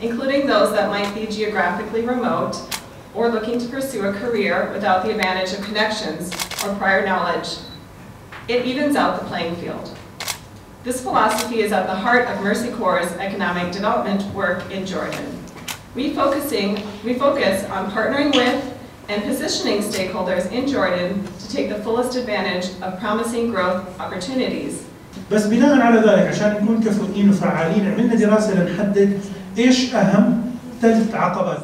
including those that might be geographically remote or looking to pursue a career without the advantage of connections or prior knowledge. It evens out the playing field. This philosophy is at the heart of Mercy Corps' economic development work in Jordan. We, focusing, we focus on partnering with and positioning stakeholders in Jordan to take the fullest advantage of promising growth opportunities. بس بناء على ذلك عشان نكون كفؤين وفعالين عملنا دراسه لنحدد إيش أهم؟ ثلاث عقبات.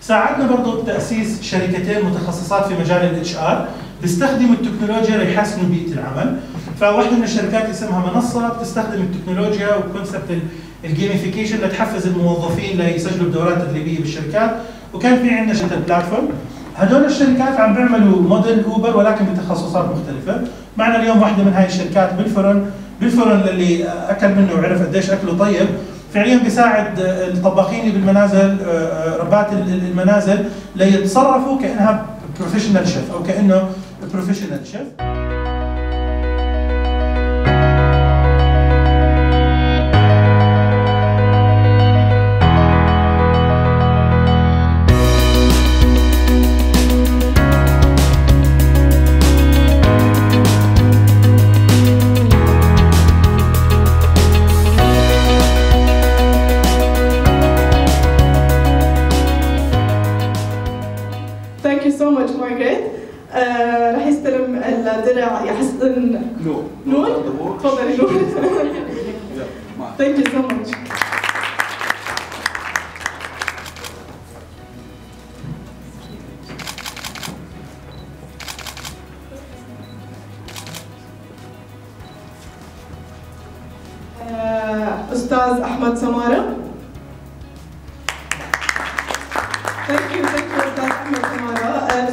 ساعدنا برضه بتأسيس شركتين متخصصات في مجال ال HR بيستخدموا التكنولوجيا ليحسنوا بيئه العمل. فواحدة من الشركات اسمها منصة بتستخدم التكنولوجيا و concept ال gamification لتحفز الموظفين ليسجلوا بدورات تدريبيه بالشركات. وكان في عندنا شركة platform هدول الشركات عم بيعملوا model Uber ولكن بتخصصات مختلفة. معنا اليوم واحدة من هاي الشركات بالفرن. بالفرن اللي أكل منه وعرف قديش أكله طيب. فعليا بيساعد الطباخين اللي بالمنازل ربات المنازل ليتصرفوا كأنها professional chef أو كأنه professional chef much Margaret. آه رح يستلم الدرع يحسن نور. نور؟ تفضلي نور. Thank you so much. أستاذ أحمد سمارة Thank you أستاذ احمد سماره، آه،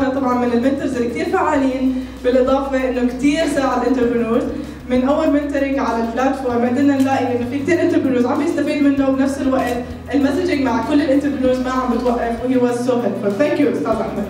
سماره طبعا من ال mentors اللي كثير فعالين بالإضافة إنه كثير ساعد entrepreneurs من أول mentoring على ال platform قدرنا نلاقي إنه في كثير entrepreneurs عم يستفيد منه وبنفس الوقت. ال messaging مع كل ال entrepreneurs ما عم بتوقف و he was so helpful thank you أستاذ أحمد.